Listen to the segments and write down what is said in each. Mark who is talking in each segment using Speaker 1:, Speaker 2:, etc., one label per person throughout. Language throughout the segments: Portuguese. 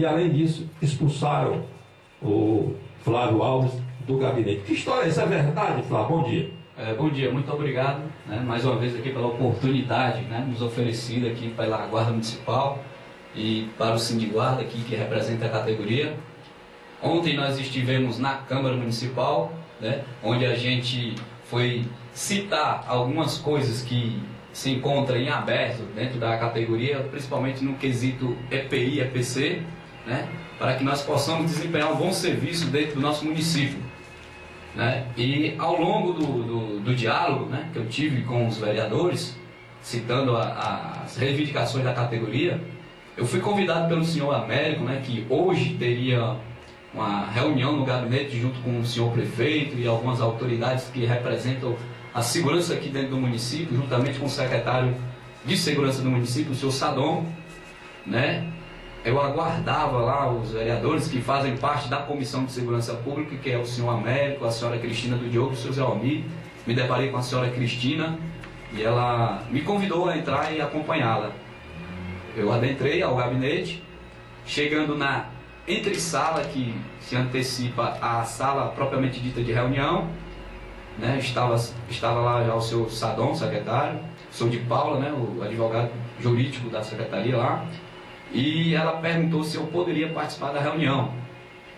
Speaker 1: e além disso expulsaram o Flávio Alves do gabinete. Que história é essa? É verdade, Flávio? Bom dia.
Speaker 2: É, bom dia, muito obrigado né, mais uma vez aqui pela oportunidade né, nos oferecida aqui pela Guarda Municipal e para o Sindiguarda aqui que representa a categoria. Ontem nós estivemos na Câmara Municipal, né, onde a gente foi citar algumas coisas que se encontram em aberto dentro da categoria, principalmente no quesito EPI EPC, né, para que nós possamos desempenhar um bom serviço dentro do nosso município. Né? E ao longo do, do, do diálogo né, que eu tive com os vereadores, citando a, a, as reivindicações da categoria, eu fui convidado pelo senhor Américo, né, que hoje teria uma reunião no gabinete junto com o senhor prefeito e algumas autoridades que representam a segurança aqui dentro do município, juntamente com o secretário de segurança do município, o senhor Sadom, né? Eu aguardava lá os vereadores que fazem parte da Comissão de Segurança Pública, que é o senhor Américo, a senhora Cristina do Diogo, o senhor Zé Almir. Me deparei com a senhora Cristina e ela me convidou a entrar e acompanhá-la. Eu adentrei ao gabinete, chegando na entre sala que se antecipa à sala propriamente dita de reunião, né? Estava, estava lá já o seu Sadom, secretário, senhor de Paula, né? o advogado jurídico da secretaria lá, e ela perguntou se eu poderia participar da reunião.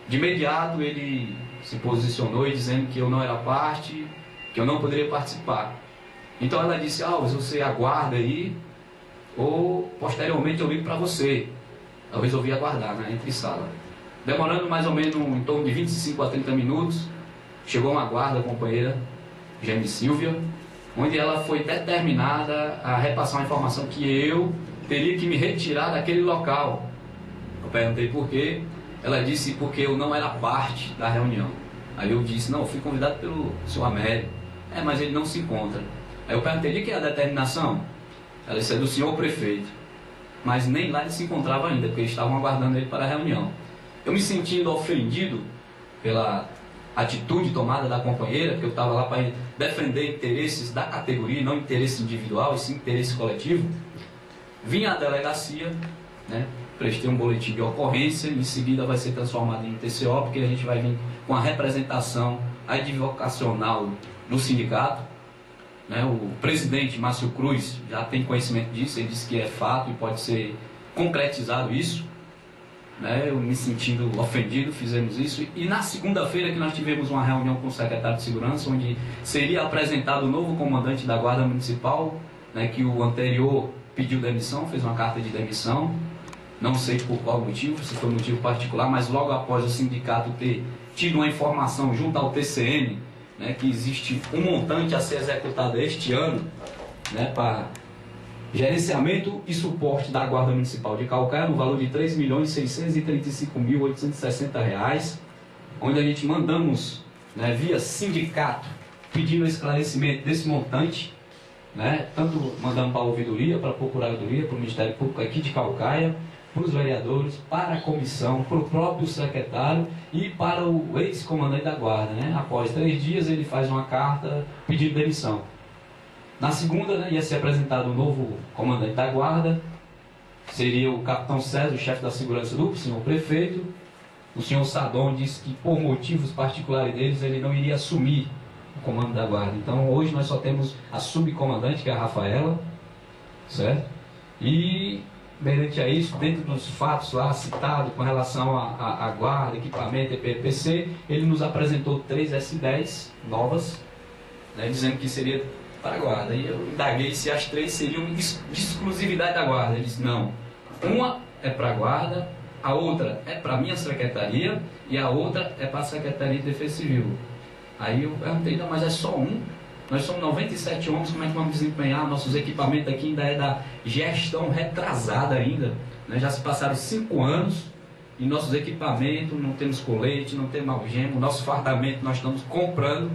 Speaker 2: De imediato ele se posicionou dizendo que eu não era parte, que eu não poderia participar. Então ela disse, Alves, você aguarda aí, ou posteriormente eu ligo para você. Eu resolvi aguardar né, entre sala. Demorando mais ou menos em torno de 25 a 30 minutos, chegou uma guarda companheira, Gene Silvia, onde ela foi determinada a repassar uma informação que eu teria que me retirar daquele local. Eu perguntei por quê. Ela disse porque eu não era parte da reunião. Aí eu disse, não, eu fui convidado pelo seu Américo. É, mas ele não se encontra. Aí eu perguntei, de que é a determinação? Ela disse, é do senhor prefeito. Mas nem lá ele se encontrava ainda, porque estavam aguardando ele para a reunião. Eu me sentindo ofendido pela atitude tomada da companheira, que eu estava lá para defender interesses da categoria, não interesse individual, e sim interesse coletivo, vim à delegacia, né, prestei um boletim de ocorrência, em seguida vai ser transformado em TCO, porque a gente vai vir com a representação advocacional do sindicato. Né, o presidente Márcio Cruz já tem conhecimento disso, ele disse que é fato e pode ser concretizado isso né, eu me sentindo ofendido, fizemos isso. E na segunda-feira que nós tivemos uma reunião com o secretário de Segurança, onde seria apresentado o novo comandante da Guarda Municipal, né, que o anterior pediu demissão, fez uma carta de demissão. Não sei por qual motivo, se foi motivo particular, mas logo após o sindicato ter tido uma informação junto ao TCN, né, que existe um montante a ser executado este ano, né, para Gerenciamento e suporte da Guarda Municipal de Calcaia no valor de R$ 3.635.860, onde a gente mandamos né, via sindicato pedindo esclarecimento desse montante, né, tanto mandamos para a ouvidoria, para a procuradoria, para o Ministério Público aqui de Calcaia, para os vereadores, para a comissão, para o próprio secretário e para o ex-comandante da Guarda. Né? Após três dias ele faz uma carta pedindo demissão. Na segunda, né, ia ser apresentado um novo comandante da guarda, seria o capitão César, o chefe da segurança do senhor prefeito. O senhor Sadon disse que, por motivos particulares deles, ele não iria assumir o comando da guarda. Então, hoje nós só temos a subcomandante, que é a Rafaela, certo? E, mediante a isso, dentro dos fatos lá citados com relação à guarda, equipamento, EPPC, ele nos apresentou três S10 novas, né, dizendo que seria para a guarda. E eu indaguei se as três seriam de exclusividade da guarda. Ele disse, não. Uma é para a guarda, a outra é para a minha secretaria e a outra é para a Secretaria de Defesa Civil. Aí eu perguntei, não, mas é só um? Nós somos 97 homens, como é que vamos desempenhar? Nossos equipamentos aqui ainda é da gestão retrasada ainda. Né? Já se passaram cinco anos e nossos equipamentos, não temos colete, não temos algema, nosso fardamento nós estamos comprando